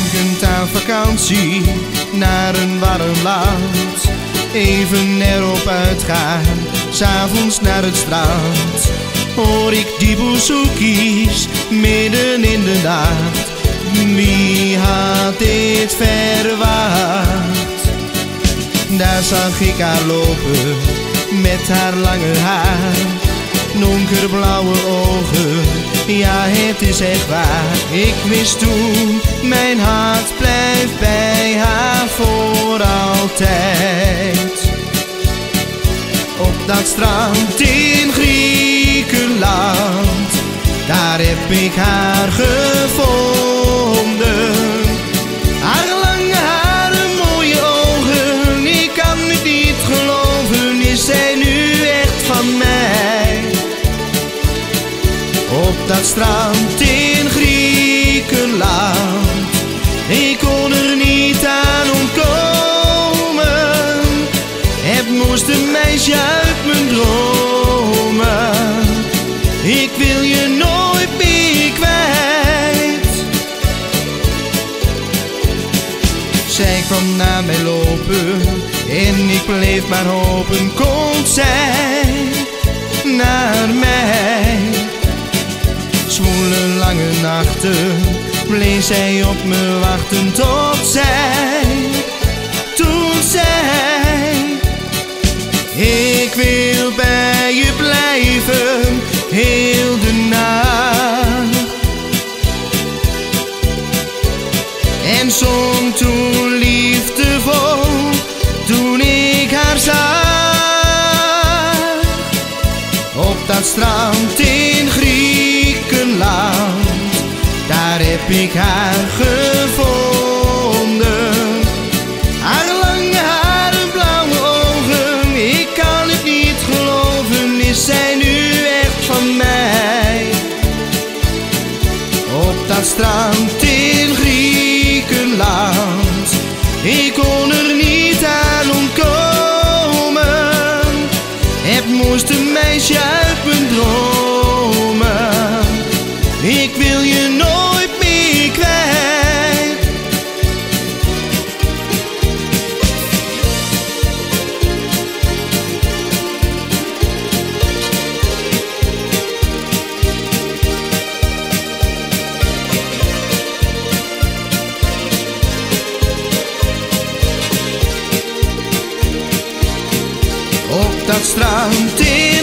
ga vakantie naar een warm land. Even erop uitgaan, s'avonds naar het strand. Hoor ik die bouzoukies midden in de nacht. Wie had dit verwacht? Daar zag ik haar lopen met haar lange haar. Donkerblauwe ogen, ja het is echt waar. Ik wist toen, mijn hart blijft bij haar voor altijd. Op dat strand in Griekenland, daar heb ik haar gevonden. Dat strand in Griekenland, ik kon er niet aan ontkomen. Het moest een meisje uit mijn dromen. Ik wil je nooit meer kwijt. Zij kwam naar mij lopen en ik bleef maar hopen. Komt zij bleef zij op me wachten tot zij, toen zij. Ik wil bij je blijven, heel de nacht. En zong toen liefdevol, toen ik haar zag. Op dat strand in heb ik haar gevonden. Haar lange haren, blauwe ogen, ik kan het niet geloven, is zij nu echt van mij? Op dat strand in Griekenland, ik kon er niet aan ontkomen. Het moest een meisje uit mijn dromen. Op dat strand in